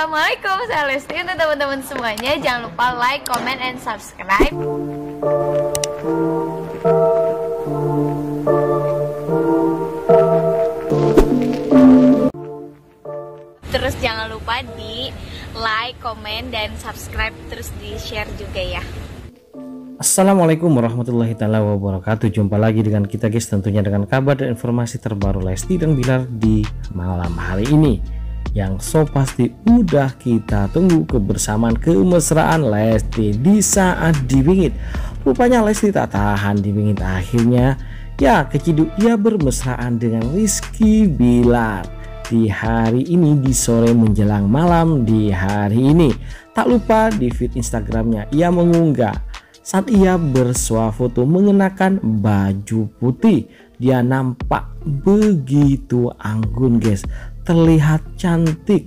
Assalamualaikum, saya Lesti. Untuk teman-teman semuanya Jangan lupa like, comment, and subscribe. Terus jangan lupa di like, comment, dan subscribe. Terus di share juga ya. Assalamualaikum warahmatullahi taala wabarakatuh. Jumpa lagi dengan kita guys. Tentunya dengan kabar dan informasi terbaru Lesti dan Bilar di malam hari ini yang so pasti udah kita tunggu kebersamaan kemesraan Lesti di saat dibingit. Rupanya Lesti tak tahan dibingit. Akhirnya ya keciduk ia bermesraan dengan Rizky Bilar. Di hari ini di sore menjelang malam di hari ini. Tak lupa di feed instagramnya ia mengunggah. Saat ia bersuah foto mengenakan baju putih dia nampak begitu anggun guys terlihat cantik,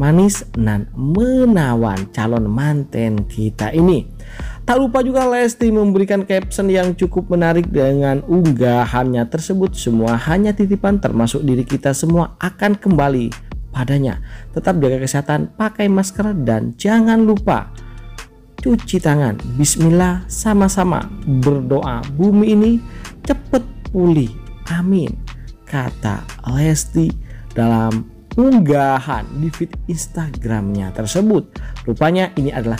manis dan menawan calon manten kita ini. Tak lupa juga Lesti memberikan caption yang cukup menarik dengan unggahannya tersebut semua hanya titipan termasuk diri kita semua akan kembali padanya. Tetap jaga kesehatan, pakai masker dan jangan lupa cuci tangan. Bismillah sama-sama berdoa bumi ini cepat pulih. Amin. Kata Lesti dalam unggahan di feed Instagramnya tersebut. Rupanya ini adalah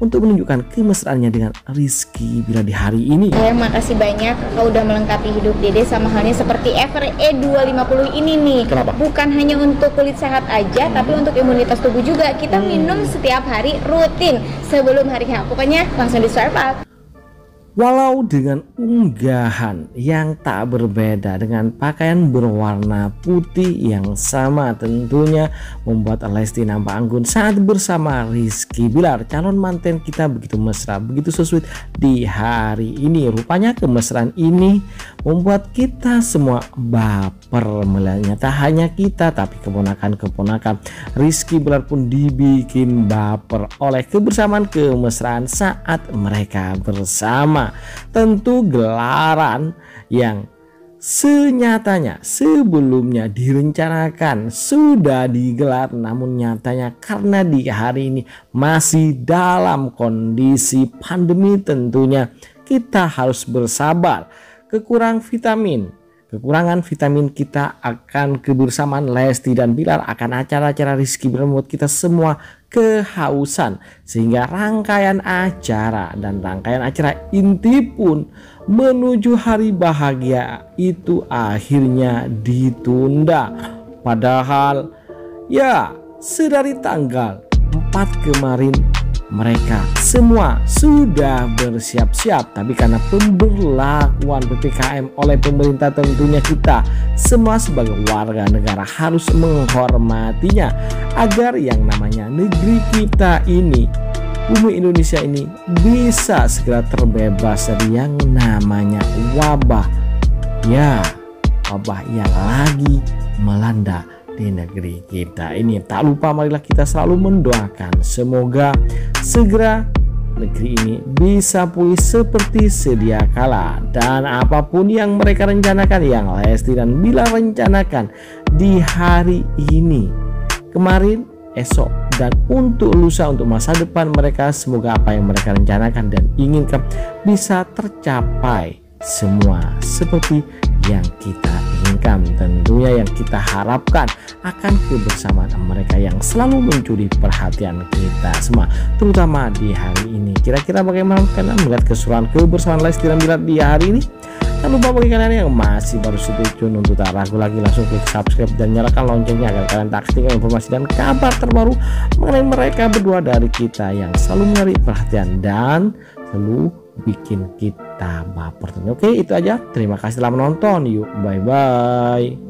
untuk menunjukkan kemesraannya dengan Rizky bila di hari ini. Terima kasih banyak kau udah melengkapi hidup Dede sama halnya seperti Ever E250 ini nih. Kenapa? Bukan hanya untuk kulit sehat aja, hmm. tapi untuk imunitas tubuh juga. Kita hmm. minum setiap hari rutin sebelum hari H. Pokoknya langsung di swipe up. Walau dengan unggahan yang tak berbeda dengan pakaian berwarna putih yang sama tentunya membuat Lesti nampak anggun saat bersama Rizky Bilar calon manten kita begitu mesra begitu sesuai di hari ini. Rupanya kemesraan ini membuat kita semua baper melihatnya. Tak hanya kita tapi keponakan-keponakan. Rizky Bilar pun dibikin baper oleh kebersamaan kemesraan saat mereka bersama tentu gelaran yang senyatanya sebelumnya direncanakan sudah digelar namun nyatanya karena di hari ini masih dalam kondisi pandemi tentunya kita harus bersabar. Kekurang vitamin kekurangan vitamin kita akan kebersamaan. Lesti dan Bilar akan acara-acara Rizky membuat kita semua kehausan. Sehingga rangkaian acara dan rangkaian acara inti pun menuju hari bahagia itu akhirnya ditunda. Padahal ya sedari tanggal 4 kemarin mereka semua sudah bersiap-siap. Tapi karena pemberlakuan PPKM oleh pemerintah tentunya kita semua sebagai warga negara harus menghormatinya agar yang namanya negeri kita ini bumi Indonesia ini bisa segera terbebas dari yang namanya wabah. Ya wabah yang lagi melanda di negeri kita ini. Tak lupa marilah kita selalu mendoakan semoga segera negeri ini bisa pulih seperti sedia kala dan apa pun yang mereka rencanakan yang Lesti dan Bila rencanakan di hari ini kemarin esok dan untuk lusa untuk masa depan mereka semoga apa yang mereka rencanakan dan inginkan bisa tercapai semua seperti yang kita inginkan tentunya yang kita harapkan akan kebersamaan mereka yang selalu mencuri perhatian kita semua terutama di hari ini. Kira-kira bagaimana kalian melihat keseruan kebersamaan Lesti dan Bilar di hari ini? Jangan lupa bagi kalian yang masih baru stay tune untuk tak ragu lagi langsung klik subscribe dan nyalakan loncengnya agar kalian tak ketinggalan informasi dan kabar terbaru mengenai mereka berdua dari kita yang selalu menarik perhatian dan selalu bikin kita baper. Oke, itu aja. Terima kasih telah menonton. Yuk, bye bye.